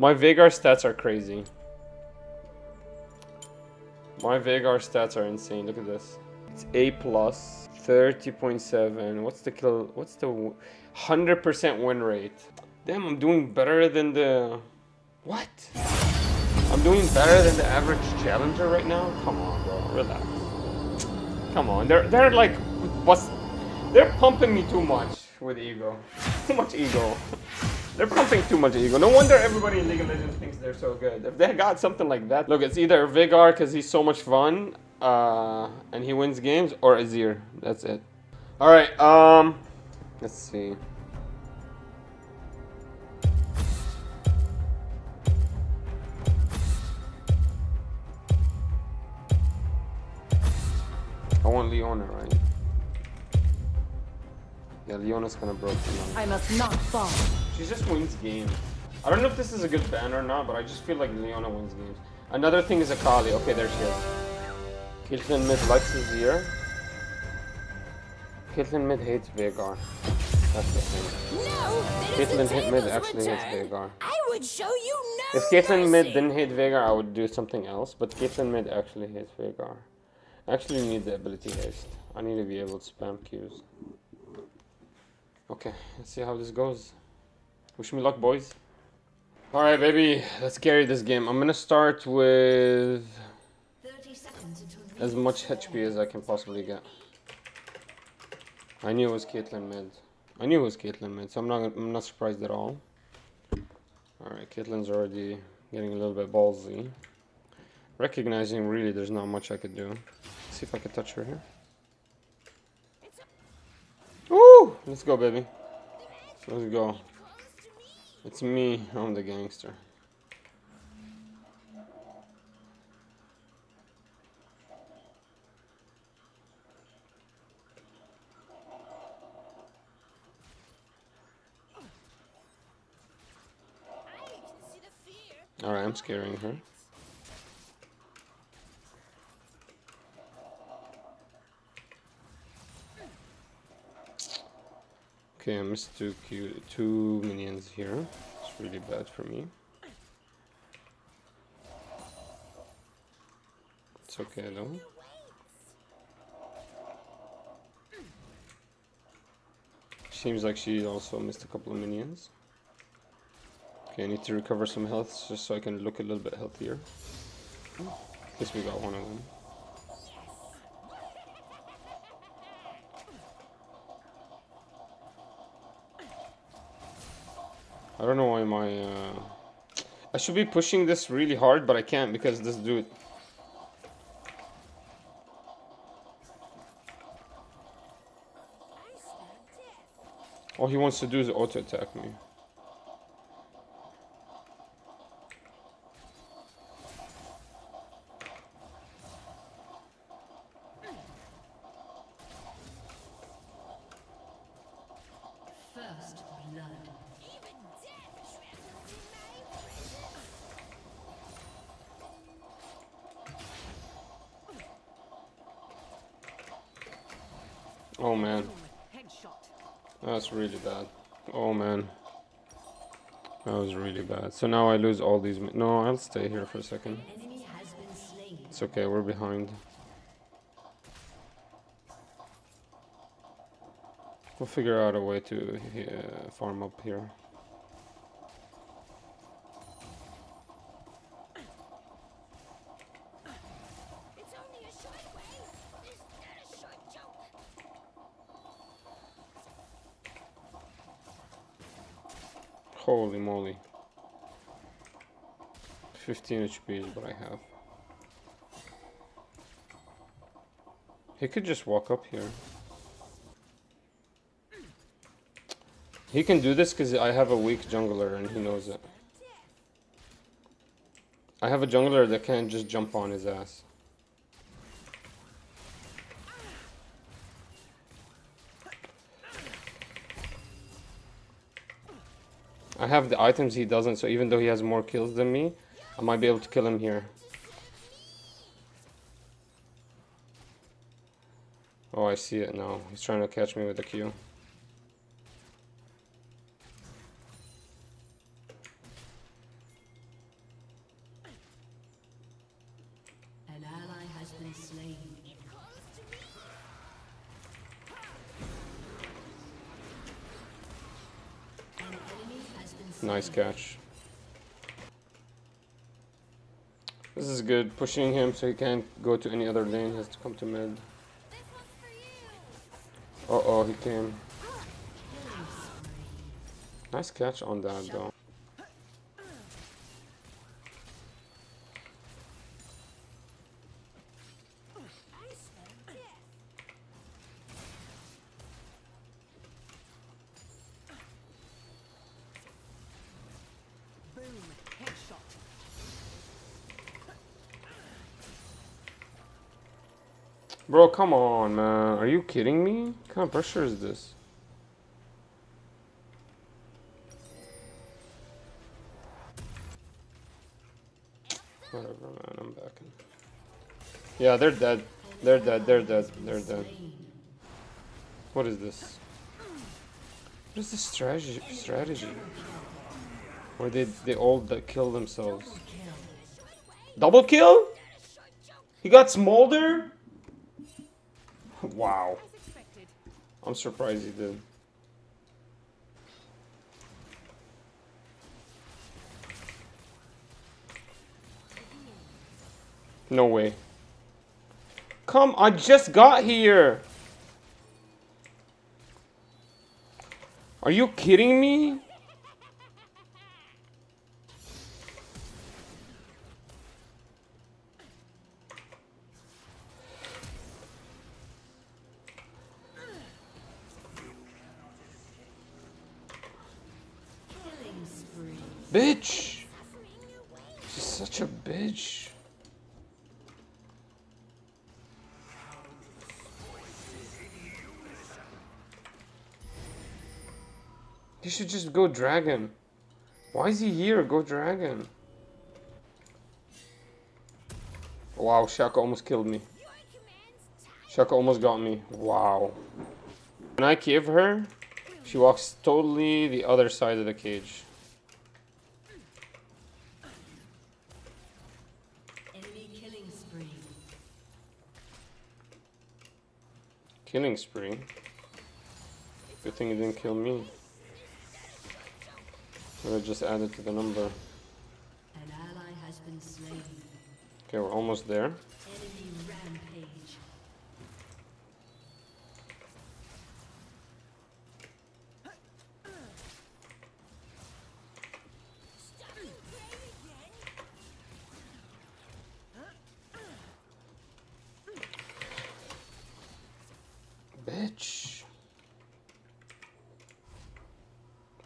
My Veigar stats are crazy. My Veigar stats are insane. Look at this. It's A plus. plus, 30.7. What's the kill? What's the 100% win rate? Damn, I'm doing better than the... What? I'm doing better than the average challenger right now? Come on, bro. Relax. Come on. They're, they're like... What's... They're pumping me too much with ego. too much ego. They're pumping too much ego. No wonder everybody in League of Legends thinks they're so good. If they got something like that, look, it's either Veigar because he's so much fun uh, and he wins games, or Azir. That's it. All right. Um, let's see. I want Leona, right? Yeah, Leona's gonna break I must not fall. She just wins games. I don't know if this is a good ban or not, but I just feel like Leona wins games. Another thing is Akali. Okay, there she is. Caitlyn mid likes Azir. Caitlyn mid hates Veigar. That's the thing. No, Caitlyn hit mid actually hates Veigar. I would show you no If Caitlyn mid didn't hate Veigar, I would do something else. But Caitlyn mid actually hates Veigar. I actually need the ability haste. I need to be able to spam Qs. Okay, let's see how this goes. Wish me luck, boys. Alright, baby, let's carry this game. I'm gonna start with 30 seconds until as much HP as I can possibly get. I knew it was Caitlyn mid. I knew it was Caitlyn mid, so I'm not I'm not surprised at all. Alright, Caitlyn's already getting a little bit ballsy. Recognizing really there's not much I could do. see if I can touch her here. Woo! Let's go, baby. Let's go. It's me, I'm the gangster. Alright, I'm scaring her. Okay, I missed two, Q two minions here. It's really bad for me. It's okay though. Seems like she also missed a couple of minions. Okay, I need to recover some health just so I can look a little bit healthier. At least we got one of them. I don't know why my... Uh... I should be pushing this really hard, but I can't because this dude... All he wants to do is auto-attack me. First blood. Oh man, that's really bad. Oh man. That was really bad. So now I lose all these... No, I'll stay here for a second. It's okay, we're behind. We'll figure out a way to uh, farm up here. It's only a short way. It's not a short joke. Holy moly. 15 HP is what I have. He could just walk up here. He can do this because I have a weak jungler and he knows it. I have a jungler that can't just jump on his ass. Have the items he doesn't, so even though he has more kills than me, I might be able to kill him here. Oh, I see it now. He's trying to catch me with a Q. been slain. It calls to me. An enemy has been slain. Nice catch. This is good. Pushing him so he can't go to any other lane. He has to come to mid. Uh oh, he came. Nice catch on that though. Bro, come on, man. Are you kidding me? What kind of pressure is this? Whatever, man. I'm backing. Yeah, they're dead. They're dead. They're dead. They're dead. What is this? What is this strategy? Strategy? Where did they all kill themselves? Double kill? He got Smolder? Wow. I'm surprised he did. No way. Come, I just got here. Are you kidding me? Just go dragon. Why is he here? Go dragon. Wow, Shaco almost killed me. Your commands time. Shaco almost got me. Wow. When I give her, she walks totally the other side of the cage. Killing spree. Killing spree. Good thing he didn't kill me. Would have just added to the number. An ally has been slain. Okay, we're almost there.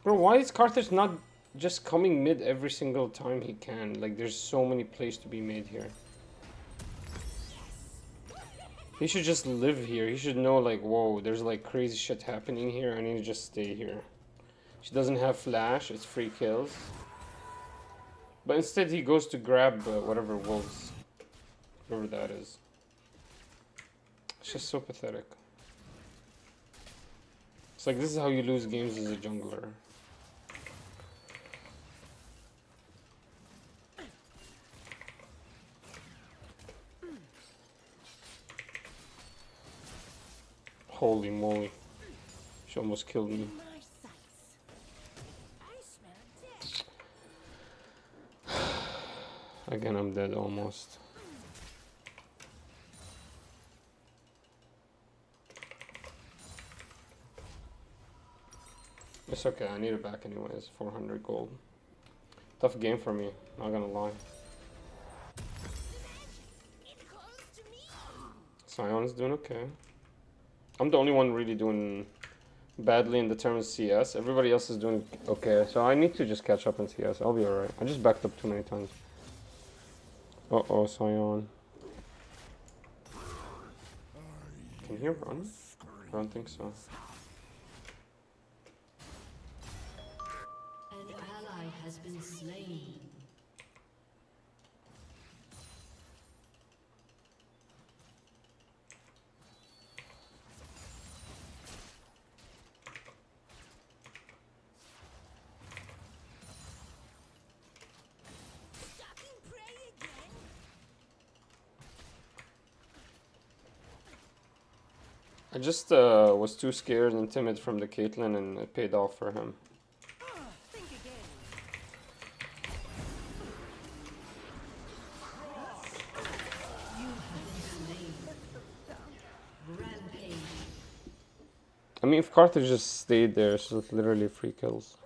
Bro, why is Karthus not just coming mid every single time he can? Like, there's so many plays to be made here. He should just live here. He should know, like, whoa, there's like crazy shit happening here. I need to just stay here. She doesn't have flash, it's free kills. But instead, he goes to grab uh, whatever wolves. Whatever that is. It's just so pathetic. It's like this is how you lose games as a jungler. Holy moly. She almost killed me. Again, I'm dead almost. It's okay, I need it back anyways. 400 gold. Tough game for me, not gonna lie. Sion's doing okay. I'm the only one really doing badly in the terms of CS. Everybody else is doing okay, so I need to just catch up in CS. I'll be alright. I just backed up too many times. Uh oh, Sion. Can he run? I don't think so. An ally has been slain. I just uh, was too scared and timid from the Caitlyn and it paid off for him. I mean, if Karthus just stayed there, so it's literally free kills.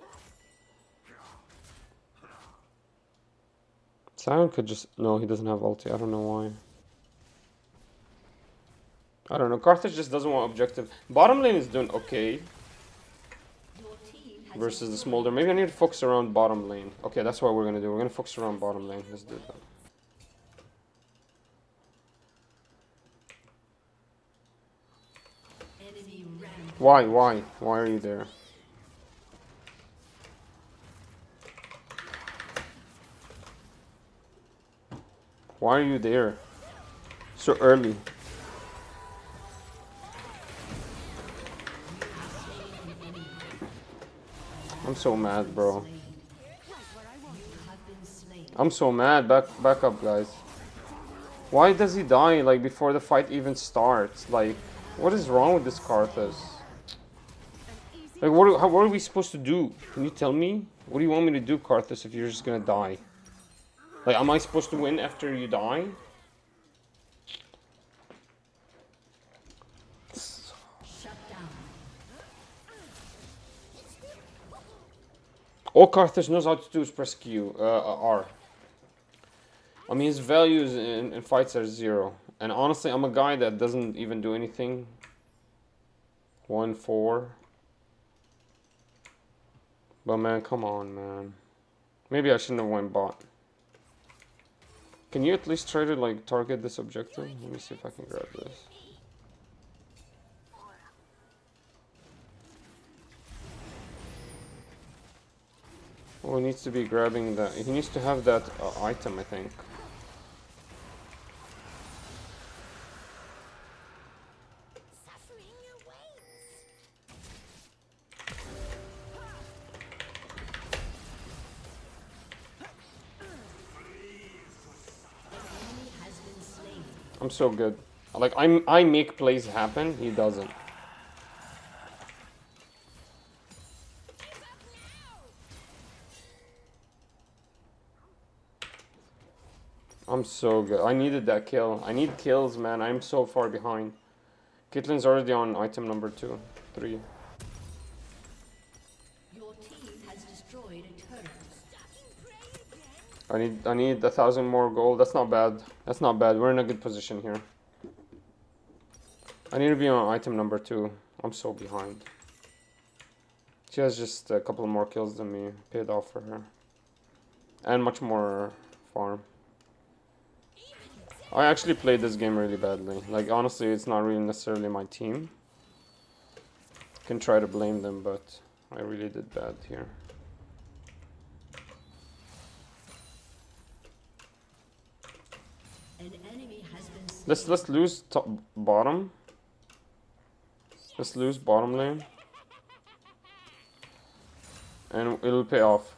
Sion could just... No, he doesn't have ulti. I don't know why. I don't know. Karthus just doesn't want objective. Bottom lane is doing okay versus the Smolder. Maybe I need to focus around bottom lane. Okay, that's what we're gonna do. We're gonna focus around bottom lane. Let's do that. Why? Why? Why are you there? Why are you there? So early. I'm so mad, bro. I'm so mad. Back, back up, guys. Why does he die like before the fight even starts? Like, what is wrong with this Karthus? Like, what, are- how, what are we supposed to do? Can you tell me? What do you want me to do, Karthus, if you're just gonna die? Like, am I supposed to win after you die? All Karthus knows how to do is press Q, uh, R. I mean, his values in, in fights are zero. And honestly, I'm a guy that doesn't even do anything. One, four. But man, come on, man. Maybe I shouldn't have went bot. Can you at least try to like target this objective? Let me see if I can grab this. Oh, he needs to be grabbing that. He needs to have that uh, item, I think. Suffering awaits. Enemy has been slain. I'm so good. Like I'm, I make plays happen. He doesn't. So good. I needed that kill. I need kills, man. I'm so far behind. Caitlyn's already on item number two, three. Your team has destroyed a turret. Stalking prey again. I need, I need a thousand more gold. That's not bad. That's not bad. We're in a good position here. I need to be on item number two. I'm so behind. She has just a couple more kills than me. Paid off for her. And much more farm. I actually played this game really badly. Like, honestly, it's not really necessarily my team. Can try to blame them, but I really did bad here. An enemy has been. Let's let's lose top bottom. Let's lose bottom lane. And it'll pay off.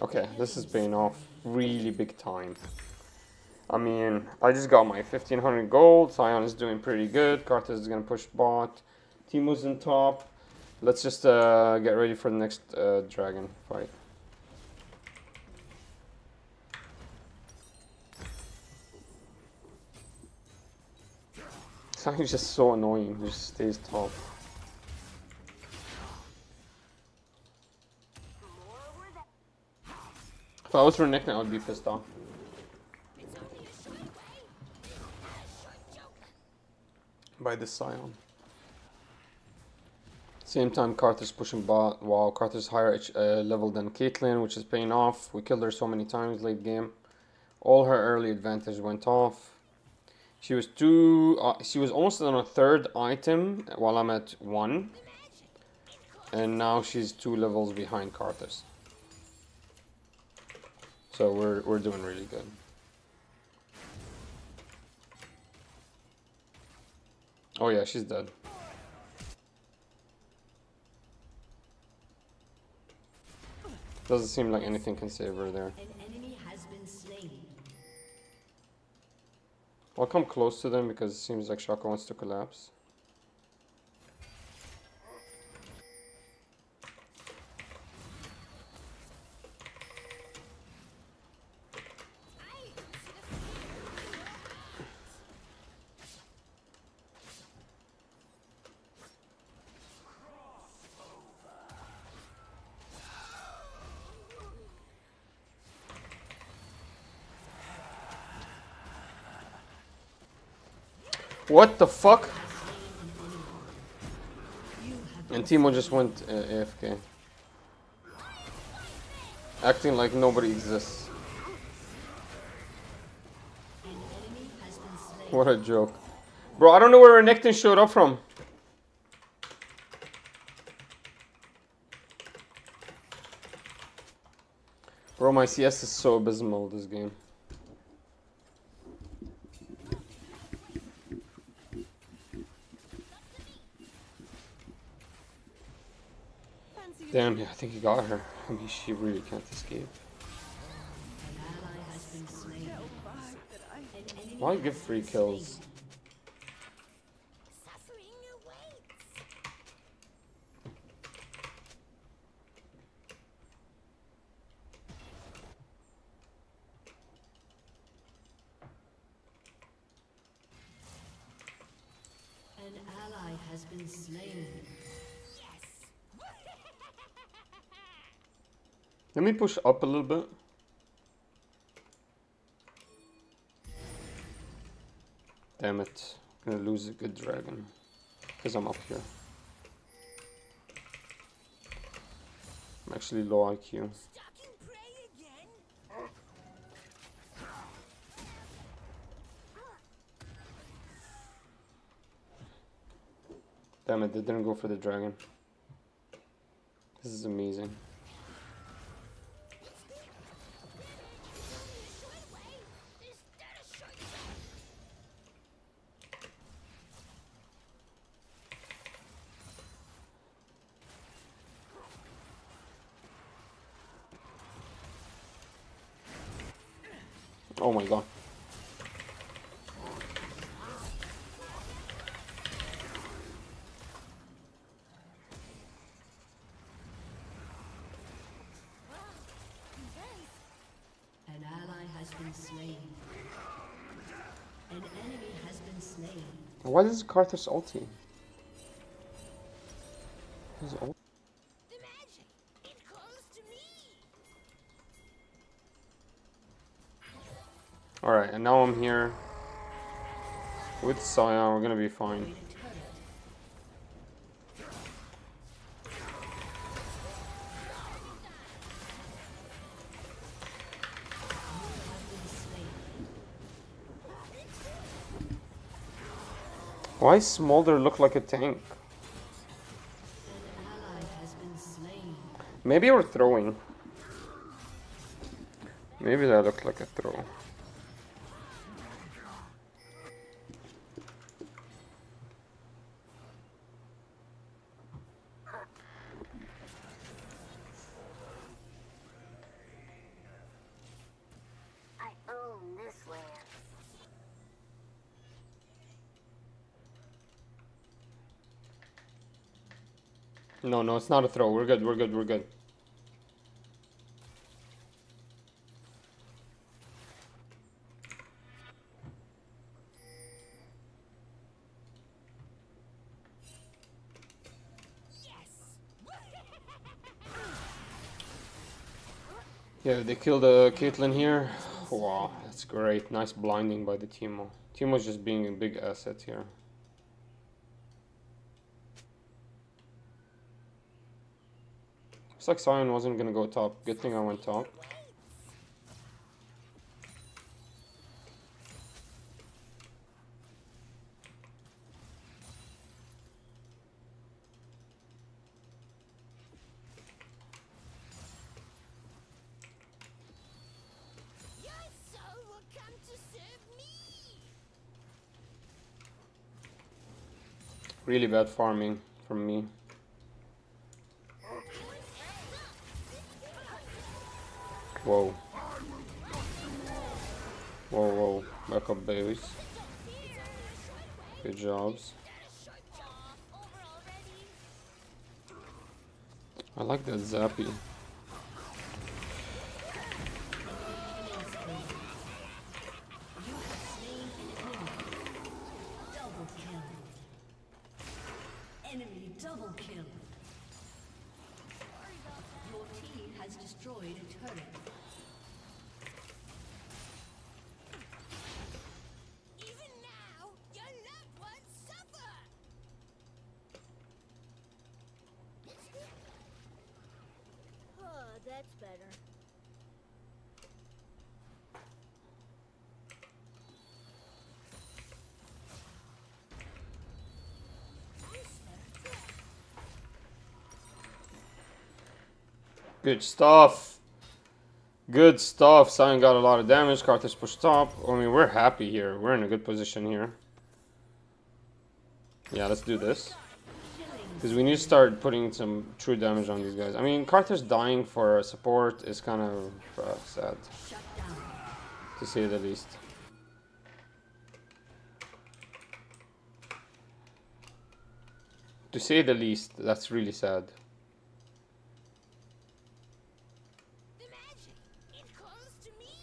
Okay, this has been off really big time. I mean, I just got my 1500 gold. Sion is doing pretty good. Karthus is gonna push bot. Teemo's in top. Let's just uh, get ready for the next uh, dragon fight. Sion is just so annoying. He just stays top. More where the If I was Renekton, I would be pissed off. It's only a short way. Not a short joke. by the Sion. Same time, Carter's pushing bot. Wow, Carter's higher uh, level than Caitlyn, which is paying off. We killed her so many times late game. All her early advantage went off. She was two. Uh, she was almost on a third item while I'm at one. Imagine. It could And now she's two levels behind Karthus. So we're we're doing really good. Oh yeah, she's dead. Doesn't seem like anything can save her there. An enemy has been slain. I'll come close to them because it seems like Shaco wants to collapse. What the fuck? And Teemo just went uh, AFK. Acting like nobody exists. What a joke. Bro, I don't know where Renekton showed up from. Bro, my CS is so abysmal this game. Damn, I think he got her. I mean, she really can't escape. An ally has been slain. An enemy Why give free kills? Suffering awaits. An ally has been slain. Yes. Let me push up a little bit. Damn it. I'm gonna lose a good dragon. Because I'm up here. I'm actually low IQ. Damn it, they didn't go for the dragon. This is amazing. Why is ulti? His ult-. Alright, and now I'm here with Sion. We're gonna be fine. Why Smolder look like a tank? Maybe we're throwing. Maybe that looked like a throw. No, no, it's not a throw. We're good, we're good, we're good. Yeah, they killed uh, Caitlyn here. Wow, that's great. Nice blinding by the Teemo. Teemo's just being a big asset here. like Sion wasn't gonna go top. Good thing I went top. Really bad farming from me. Whoa. Whoa, whoa. Back up, babies. Good jobs. I like that Zappy. Double kill. Enemy double kill. Your team has destroyed a turret. Even now, your loved ones suffer. oh, that's better. Good stuff. Good stuff. Sion got a lot of damage. Karthus pushed top. I mean, we're happy here. We're in a good position here. Yeah, let's do this. Because we need to start putting some true damage on these guys. I mean, Karthus dying for support is kind of uh, sad, to say the least. To say the least, that's really sad. The magic, it calls to me.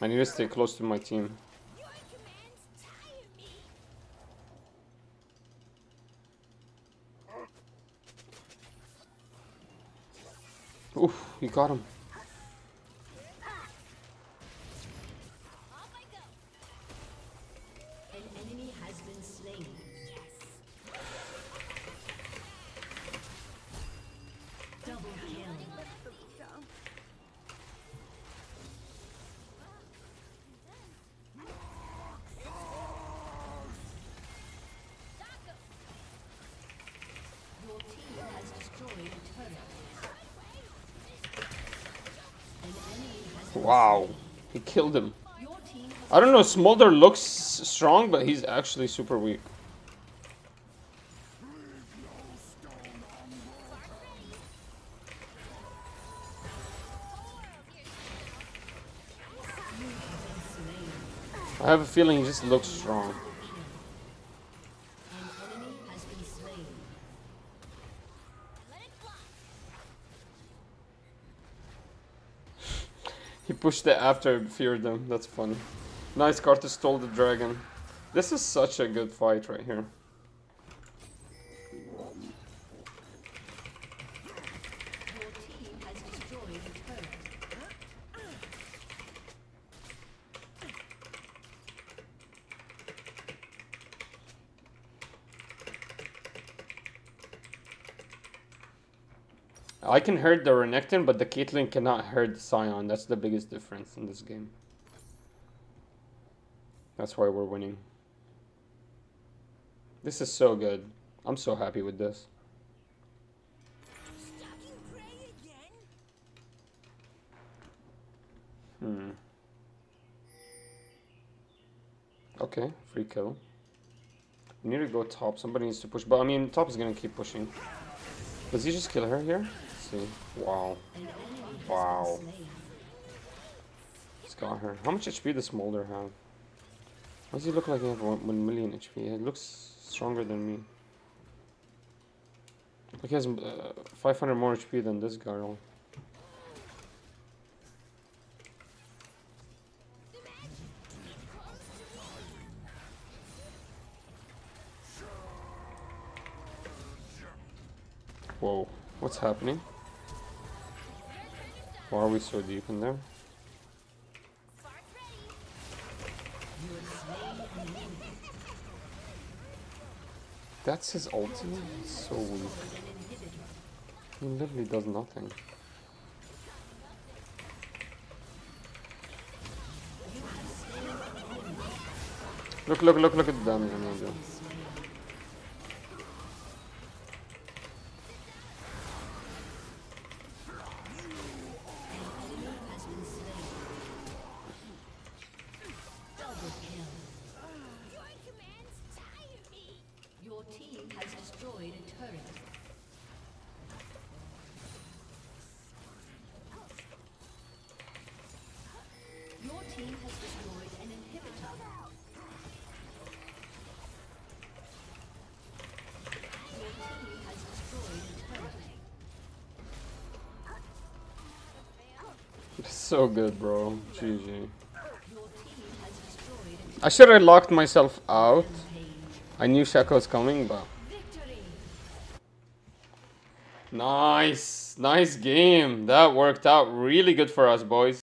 I need to stay close to my team. Oof, he got him. Wow, he killed him. I don't know, Smolder looks strong, but he's actually super weak. I have a feeling he just looks strong. An enemy has been slain. Let it fly. He pushed it after it feared them. That's funny. Nice, Karthus stole the dragon. This is such a good fight right here. Your team has destroyed a turret. I can hurt the Renekton, but the Caitlyn cannot hurt the Sion. That's the biggest difference in this game. That's why we're winning. This is so good. I'm so happy with this. Hmm. Okay, free kill. We need to go top. Somebody needs to push. But I mean, top is gonna keep pushing. Does he just kill her here? Let's. Wow. Wow. He's got her. How much HP does Smolder have? Why does he look like he has 1, 1 million HP? He looks stronger than me. Like he has uh, 500 more HP than this girl. Whoa. What's happening? Why are we so deep in there? That's his ultimate? It's so weak. He literally does nothing. Look, look, look, look at the damage I'm gonna do. Team has destroyed an inhibitor. Your team has destroyed a turret. So good, bro. GG. Your team has destroyed an I should have locked myself out. I knew Shaco was coming, but Victory! nice, nice game. That worked out really good for us, boys.